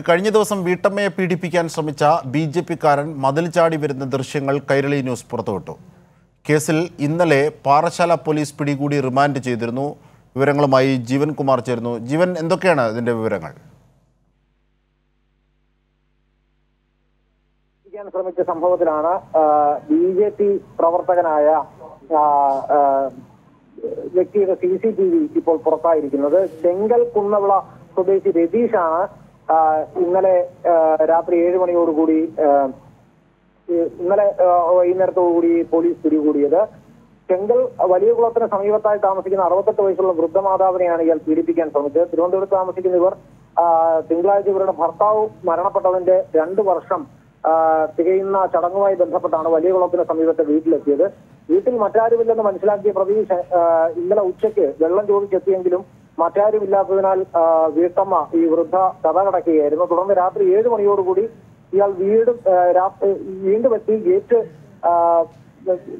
കഴിഞ്ഞ ദിവസം വീട്ടമ്മയെ പീഡിപ്പിക്കാൻ ശ്രമിച്ച ബി ജെ പിക്കാരൻ മതിൽ ചാടി വരുന്ന ദൃശ്യങ്ങൾ കൈരളി ന്യൂസ് പുറത്തുവിട്ടു. കേസിൽ ഇന്നലെ പാറശാല പോലീസ് പിടികൂടി റിമാൻഡ് ചെയ്തിരുന്നു. വിവരങ്ങളുമായി ജീവൻ കുമാർ ചേരുന്നു. ജീവൻ എന്തൊക്കെയാണ് ഇതിന്റെ വിവരങ്ങൾ? ശ്രമിച്ച സംഭവത്തിലാണ് ബി ജെ പി പ്രവർത്തകനായ വ്യക്തിയുടെ സി സി ടി വി ഇപ്പോൾ പുറത്തായിരിക്കുന്നത്. ചെങ്കൽ കുന്നവിള സ്വദേശി രതീഷാണ് ഇന്നലെ രാത്രി ഏഴ് മണിയോടുകൂടി ഇന്നലെ വൈകുന്നേരത്തോടുകൂടി പോലീസ് പിടികൂടിയത്. ചെങ്കൽ വലിയ കുളത്തിന് സമീപത്തായി താമസിക്കുന്ന അറുപത്തെട്ട് വയസ്സുള്ള വൃദ്ധമാതാവിനെയാണ് ഇയാൾ പീഡിപ്പിക്കാൻ ശ്രമിച്ചത്. തിരുവനന്തപുരത്ത് താമസിക്കുന്ന ഇവർ തിങ്കളാഴ്ച ഇവരുടെ ഭർത്താവ് മരണപ്പെട്ടതിന്റെ രണ്ട് വർഷം തികയുന്ന ചടങ്ങുമായി ബന്ധപ്പെട്ടാണ് വലിയ കുളത്തിന് സമീപത്തെ വീട്ടിലെത്തിയത്. വീട്ടിൽ മറ്റാരുമില്ലെന്ന് മനസ്സിലാക്കിയ പ്രതി ഇന്നലെ ഉച്ചയ്ക്ക് വെള്ളം ചോദിച്ചെത്തിയെങ്കിലും മറ്റാരുമില്ലാത്തതിനാൽ വീട്ടമ്മ ഈ വൃദ്ധ കഥ കടക്കുകയായിരുന്നു. തുടർന്ന് രാത്രി ഏഴ് മണിയോടുകൂടി ഇയാൾ വീണ്ടും വീണ്ടും എത്തി. ഗേറ്റ്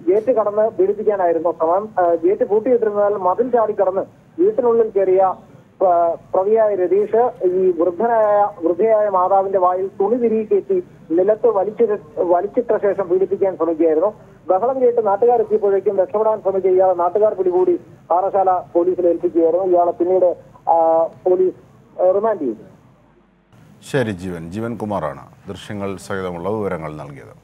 ഗേറ്റ് കടന്ന് പീഡിപ്പിക്കാനായിരുന്നു ശ്രമം ഗേറ്റ് പൂട്ടിയിട്ടിരുന്നതിനാൽ മതിൽ ചാടി കടന്ന് വീട്ടിനുള്ളിൽ കയറിയ ആ, പ്രതിയായ രതീഷ് ഈ വൃദ്ധനായ വൃദ്ധയായ മാതാവിന്റെ വായിൽ തുണി തിരികെ കയറ്റി നിലത്ത് വലിച്ചു വലിച്ചിട്ട ശേഷം പീഡിപ്പിക്കാൻ ശ്രമിക്കുകയായിരുന്നു. ബഹളം കേട്ട് നാട്ടുകാർ എത്തിയപ്പോഴേക്കും രക്ഷപ്പെടാൻ ശ്രമിച്ച ഇയാളെ നാട്ടുകാർ പിടികൂടി പാറശാല പോലീസിൽ ഏൽപ്പിക്കുകയായിരുന്നു. ഇയാളെ പിന്നീട് പോലീസ് റിമാൻഡ് ചെയ്തു. ശരി ജീവൻ. ജീവൻ കുമാറാണ് ദൃശ്യങ്ങൾ സഹിതമുള്ള വിവരങ്ങൾ നൽകിയത്.